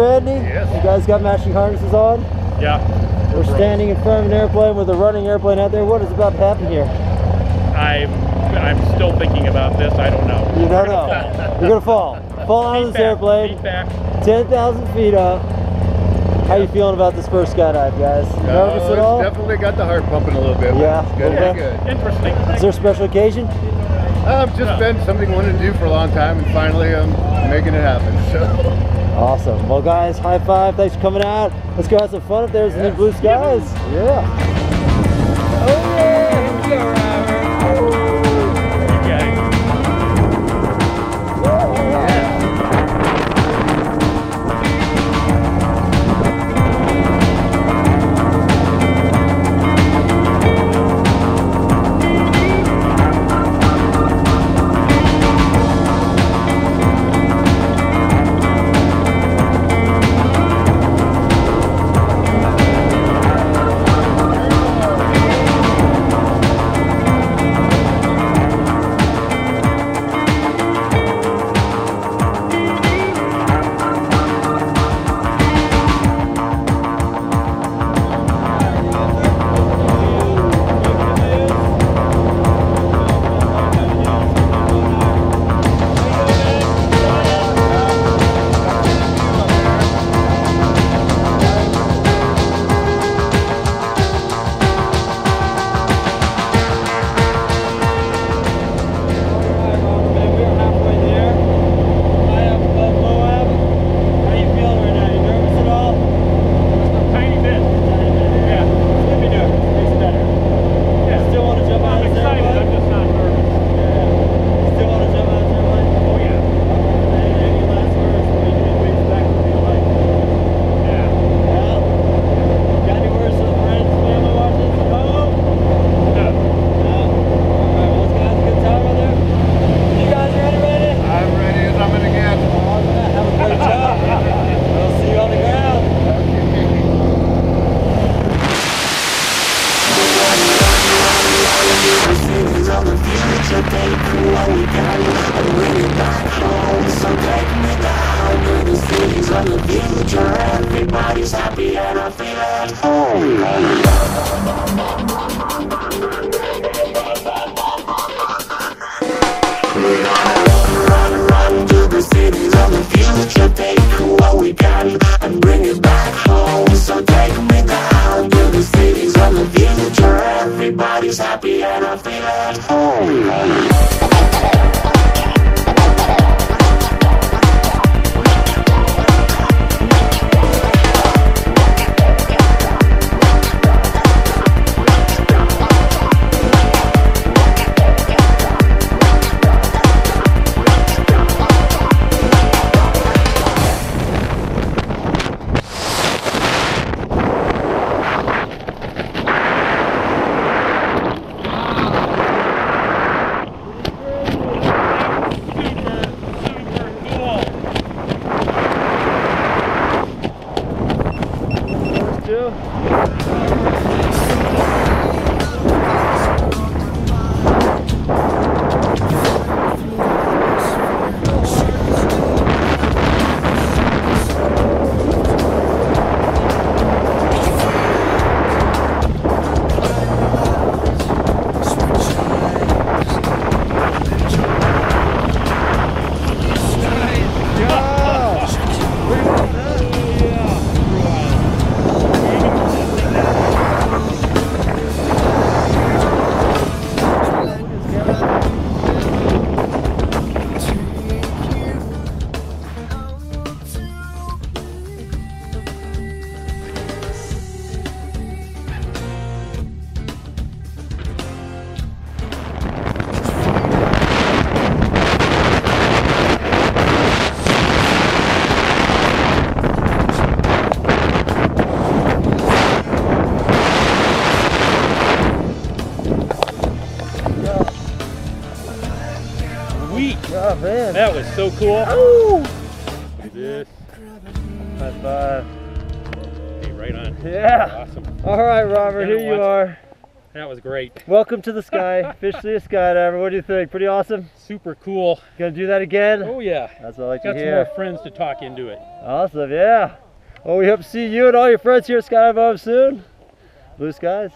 with Randy. Yes. You guys got matching harnesses on. Yeah. We're standing in front of an airplane with a running airplane out there. What is about to happen here? I'm I'm still thinking about this. I don't know. You don't know. You're gonna fall. Fall out of this back, airplane. 10,000 feet up. How you feeling about this first skydive, guys? Nervous Uh, at all? Definitely got the heart pumping a little bit. Yeah, Good, okay. good. Interesting. Is there a special occasion? Um, just been something I wanted to do for a long time, and finally I'm making it happen. So. Awesome. Well, guys, high five. Thanks for coming out. Let's go have some fun up there's in the blue skies. Yeah. Super, man. That was so cool. Ooh. This. High five. Hey, right on. Yeah. Awesome. All right, Robert, here you are. That was great. Welcome to the sky. Officially a skydiver. What do you think? Pretty awesome? Super cool. Gonna do that again? Oh yeah. That's what I like to Got some more friends to talk into it. Awesome, yeah. Well, we hope to see you and all your friends here at Skydive Moab soon. Blue skies.